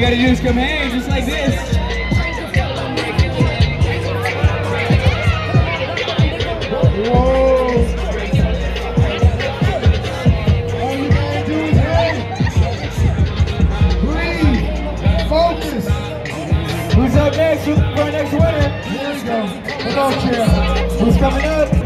gotta do is come hang just like this. You. Breathe. Focus. Who's up next for our next winner? Here we go. Come on. Who's coming up?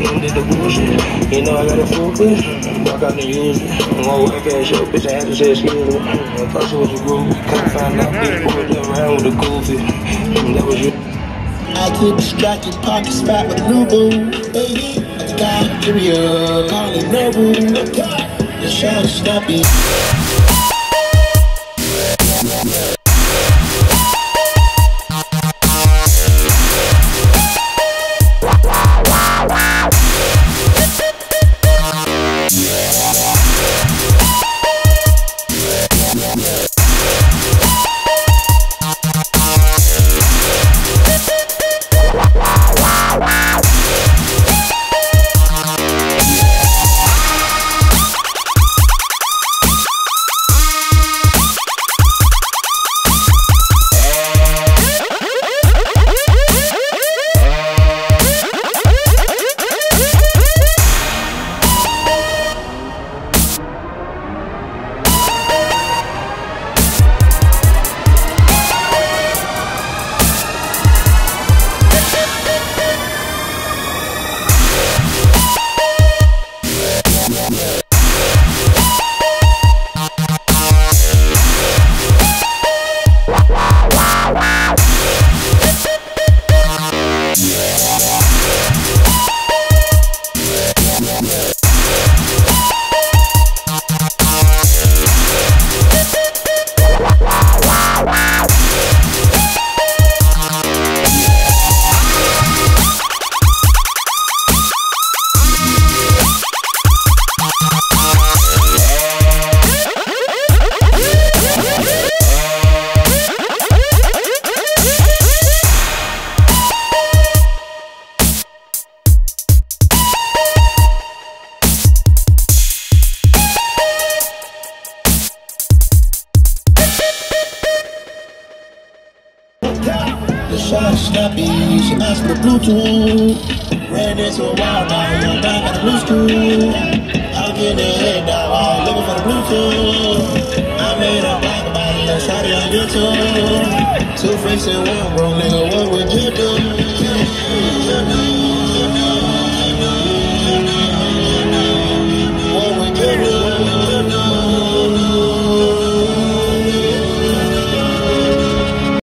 End the bullshit. You know I got a full push. Walk out and use it. Whoa, I got your bitch. I had to say excuse me. I thought she was a groove. Couldn't find out jump around with a goofy. That was you. I keep distracted, pockets fat with new boo. Baby, at the guy, give me a call it Nobu. The shot is snappy. Shot snappy, she asked for Bluetooth. Ran into a wild now, young back at the blue school. I'll get the head down, I'm looking for the Bluetooth. I made a black it, let's shot it on YouTube. Two freaks in one, bro, nigga, what would you do?